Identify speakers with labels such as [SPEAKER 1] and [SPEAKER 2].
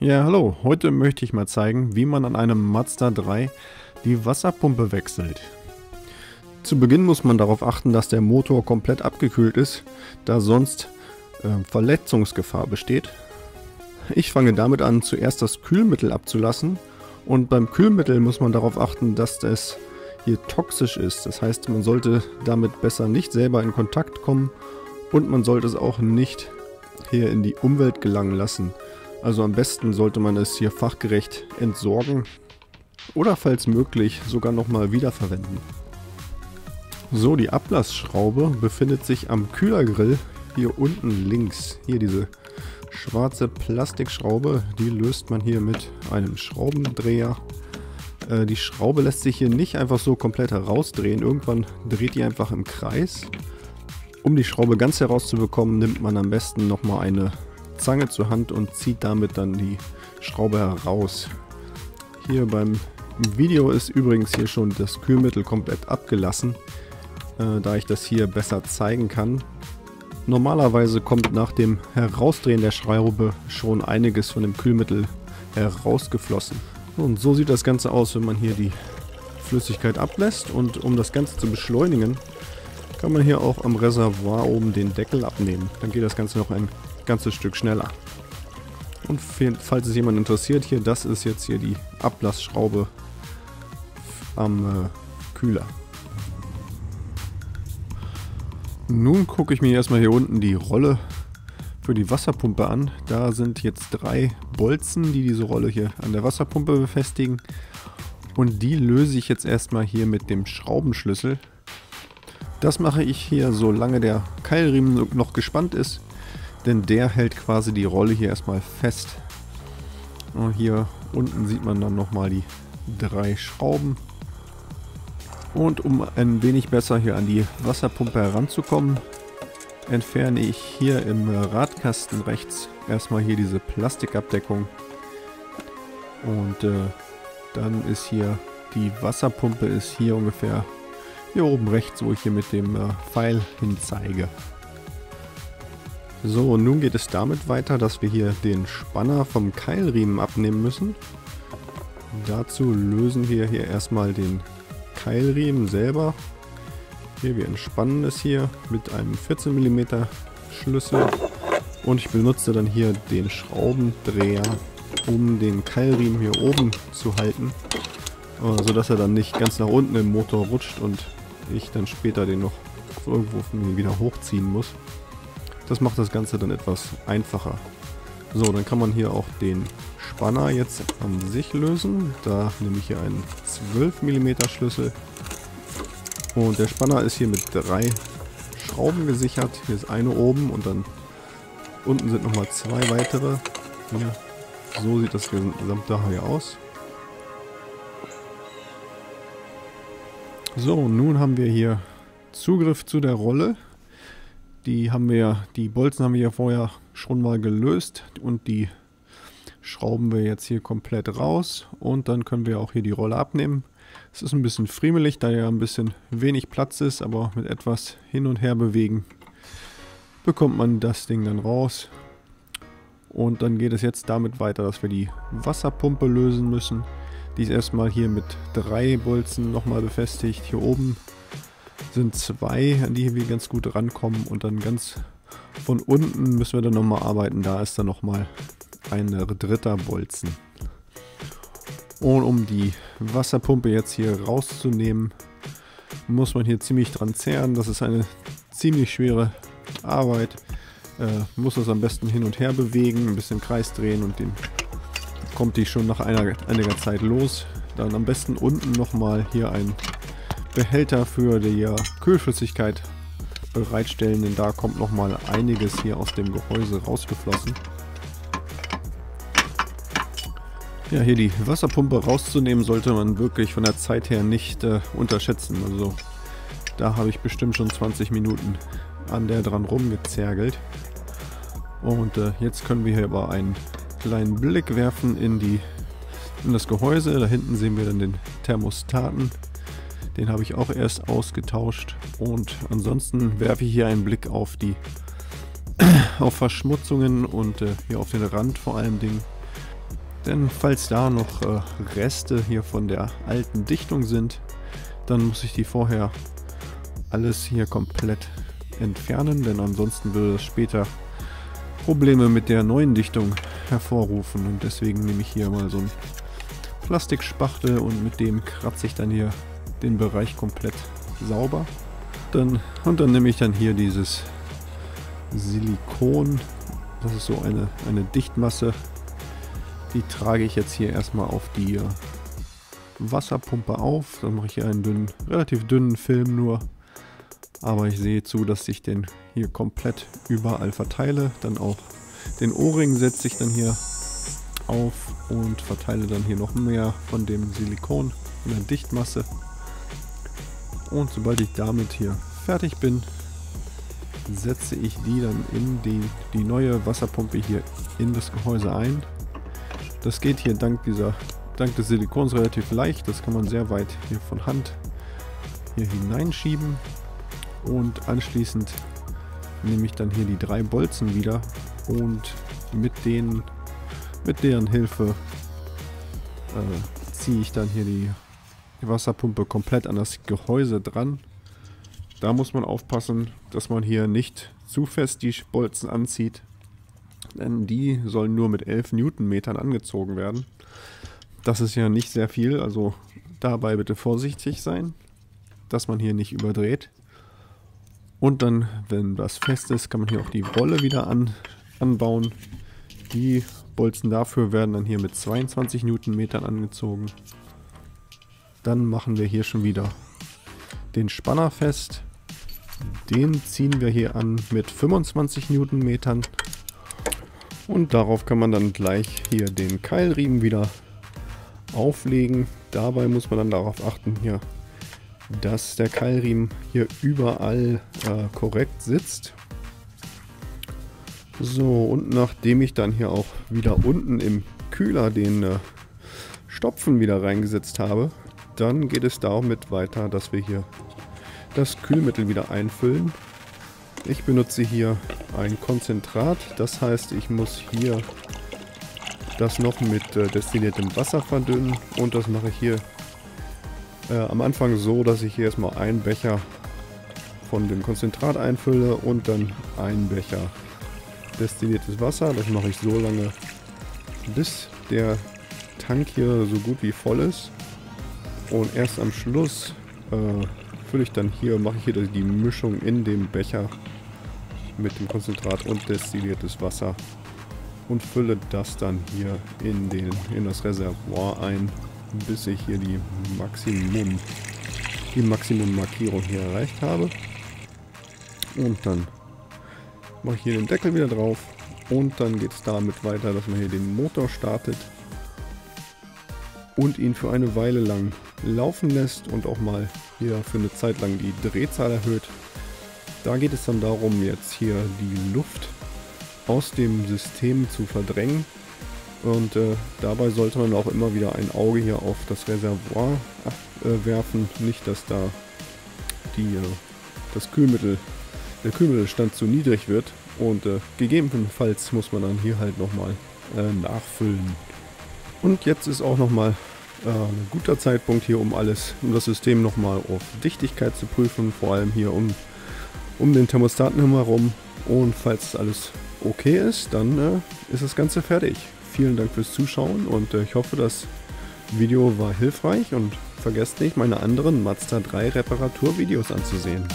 [SPEAKER 1] Ja, hallo. Heute möchte ich mal zeigen, wie man an einem Mazda 3 die Wasserpumpe wechselt. Zu Beginn muss man darauf achten, dass der Motor komplett abgekühlt ist, da sonst äh, Verletzungsgefahr besteht. Ich fange damit an, zuerst das Kühlmittel abzulassen und beim Kühlmittel muss man darauf achten, dass es hier toxisch ist. Das heißt, man sollte damit besser nicht selber in Kontakt kommen und man sollte es auch nicht hier in die Umwelt gelangen lassen. Also am besten sollte man es hier fachgerecht entsorgen oder falls möglich sogar nochmal wiederverwenden. So, die Ablassschraube befindet sich am Kühlergrill hier unten links. Hier diese schwarze Plastikschraube, die löst man hier mit einem Schraubendreher. Äh, die Schraube lässt sich hier nicht einfach so komplett herausdrehen. Irgendwann dreht die einfach im Kreis. Um die Schraube ganz herauszubekommen, nimmt man am besten nochmal eine Zange zur Hand und zieht damit dann die Schraube heraus. Hier beim Video ist übrigens hier schon das Kühlmittel komplett abgelassen, äh, da ich das hier besser zeigen kann. Normalerweise kommt nach dem Herausdrehen der Schraube schon einiges von dem Kühlmittel herausgeflossen. Und so sieht das Ganze aus, wenn man hier die Flüssigkeit ablässt. Und um das Ganze zu beschleunigen, kann man hier auch am Reservoir oben den Deckel abnehmen. Dann geht das Ganze noch ein ganzes Stück schneller. Und falls es jemand interessiert, hier, das ist jetzt hier die Ablassschraube am äh, Kühler. Nun gucke ich mir erstmal hier unten die Rolle für die Wasserpumpe an. Da sind jetzt drei Bolzen, die diese Rolle hier an der Wasserpumpe befestigen. Und die löse ich jetzt erstmal hier mit dem Schraubenschlüssel. Das mache ich hier, solange der Keilriemen noch gespannt ist. Denn der hält quasi die Rolle hier erstmal fest. Und hier unten sieht man dann nochmal die drei Schrauben. Und um ein wenig besser hier an die Wasserpumpe heranzukommen, entferne ich hier im Radkasten rechts erstmal hier diese Plastikabdeckung. Und äh, dann ist hier die Wasserpumpe ist hier ungefähr hier oben rechts, wo ich hier mit dem äh, Pfeil hin zeige. So, und nun geht es damit weiter, dass wir hier den Spanner vom Keilriemen abnehmen müssen. Dazu lösen wir hier erstmal den Keilriemen selber. Hier, wir entspannen es hier mit einem 14 mm Schlüssel. Und ich benutze dann hier den Schraubendreher, um den Keilriemen hier oben zu halten. Äh, sodass er dann nicht ganz nach unten im Motor rutscht und ich dann später den noch irgendwo wieder hochziehen muss. Das macht das Ganze dann etwas einfacher. So, dann kann man hier auch den Spanner jetzt an sich lösen. Da nehme ich hier einen 12 mm Schlüssel. Und der Spanner ist hier mit drei Schrauben gesichert. Hier ist eine oben und dann unten sind nochmal zwei weitere. Hier. So sieht das gesamte hier aus. So, nun haben wir hier Zugriff zu der Rolle. Die haben wir, die Bolzen haben wir ja vorher schon mal gelöst und die schrauben wir jetzt hier komplett raus und dann können wir auch hier die Rolle abnehmen. Es ist ein bisschen friemelig, da ja ein bisschen wenig Platz ist, aber mit etwas hin und her bewegen bekommt man das Ding dann raus. Und dann geht es jetzt damit weiter, dass wir die Wasserpumpe lösen müssen. Die ist erstmal hier mit drei Bolzen nochmal befestigt. Hier oben sind zwei, an die wir ganz gut rankommen und dann ganz von unten müssen wir dann nochmal arbeiten. Da ist dann nochmal ein dritter Bolzen. Und um die Wasserpumpe jetzt hier rauszunehmen, muss man hier ziemlich dran zehren. Das ist eine ziemlich schwere Arbeit. Äh, muss das am besten hin und her bewegen, ein bisschen Kreis drehen und den kommt die schon nach einer, einiger Zeit los. Dann am besten unten nochmal hier ein Behälter für die Kühlflüssigkeit bereitstellen, denn da kommt noch mal einiges hier aus dem Gehäuse rausgeflossen. Ja, hier die Wasserpumpe rauszunehmen, sollte man wirklich von der Zeit her nicht äh, unterschätzen. Also da habe ich bestimmt schon 20 Minuten an der dran rumgezergelt. Und äh, jetzt können wir hier aber einen kleinen Blick werfen in, die, in das Gehäuse. Da hinten sehen wir dann den Thermostaten. Den habe ich auch erst ausgetauscht. Und ansonsten werfe ich hier einen Blick auf die auf Verschmutzungen und äh, hier auf den Rand vor allem Dingen. Denn falls da noch äh, Reste hier von der alten Dichtung sind, dann muss ich die vorher alles hier komplett entfernen, denn ansonsten würde es später Probleme mit der neuen Dichtung hervorrufen und deswegen nehme ich hier mal so ein Plastikspachtel und mit dem kratze ich dann hier den Bereich komplett sauber. Dann, und dann nehme ich dann hier dieses Silikon, das ist so eine, eine Dichtmasse, die trage ich jetzt hier erstmal auf die Wasserpumpe auf. Dann mache ich hier einen dünnen, relativ dünnen Film nur. Aber ich sehe zu, dass ich den hier komplett überall verteile. Dann auch den Ohrring setze ich dann hier auf und verteile dann hier noch mehr von dem Silikon in der Dichtmasse. Und sobald ich damit hier fertig bin, setze ich die dann in die, die neue Wasserpumpe hier in das Gehäuse ein. Das geht hier dank dieser dank des Silikons relativ leicht. Das kann man sehr weit hier von Hand hier hineinschieben. Und anschließend nehme ich dann hier die drei Bolzen wieder und mit denen, mit deren Hilfe äh, ziehe ich dann hier die Wasserpumpe komplett an das Gehäuse dran. Da muss man aufpassen, dass man hier nicht zu fest die Bolzen anzieht, denn die sollen nur mit 11 Newtonmetern angezogen werden. Das ist ja nicht sehr viel, also dabei bitte vorsichtig sein, dass man hier nicht überdreht. Und dann, wenn das fest ist, kann man hier auch die Wolle wieder an, anbauen. Die Bolzen dafür werden dann hier mit 22 Newtonmetern angezogen. Dann machen wir hier schon wieder den Spanner fest. Den ziehen wir hier an mit 25 Newtonmetern. Und darauf kann man dann gleich hier den Keilriemen wieder auflegen. Dabei muss man dann darauf achten hier, dass der Keilriemen hier überall äh, korrekt sitzt. So, und nachdem ich dann hier auch wieder unten im Kühler den äh, Stopfen wieder reingesetzt habe, dann geht es damit weiter, dass wir hier das Kühlmittel wieder einfüllen. Ich benutze hier ein Konzentrat, das heißt ich muss hier das noch mit äh, destilliertem Wasser verdünnen und das mache ich hier äh, am Anfang so, dass ich hier erstmal einen Becher von dem Konzentrat einfülle und dann einen Becher destilliertes Wasser. Das mache ich so lange, bis der Tank hier so gut wie voll ist. Und erst am Schluss äh, fülle ich dann hier, mache ich hier die Mischung in dem Becher mit dem Konzentrat und destilliertes Wasser und fülle das dann hier in, den, in das Reservoir ein, bis ich hier die Maximum, die Maximum-Markierung hier erreicht habe. Und dann mache ich hier den Deckel wieder drauf und dann geht es damit weiter, dass man hier den Motor startet und ihn für eine Weile lang laufen lässt und auch mal hier für eine Zeit lang die Drehzahl erhöht. Da geht es dann darum, jetzt hier die Luft aus dem System zu verdrängen. Und äh, dabei sollte man auch immer wieder ein Auge hier auf das Reservoir äh, werfen. Nicht, dass da die, äh, das Kühlmittel, der Kühlmittelstand zu niedrig wird. Und äh, gegebenenfalls muss man dann hier halt nochmal äh, nachfüllen. Und jetzt ist auch nochmal ein guter Zeitpunkt hier, um alles, um das System nochmal auf Dichtigkeit zu prüfen. Vor allem hier um, um den Thermostaten herum. Und falls alles okay ist, dann äh, ist das Ganze fertig. Vielen Dank fürs Zuschauen und äh, ich hoffe, das Video war hilfreich und vergesst nicht, meine anderen Mazda 3 Reparaturvideos anzusehen.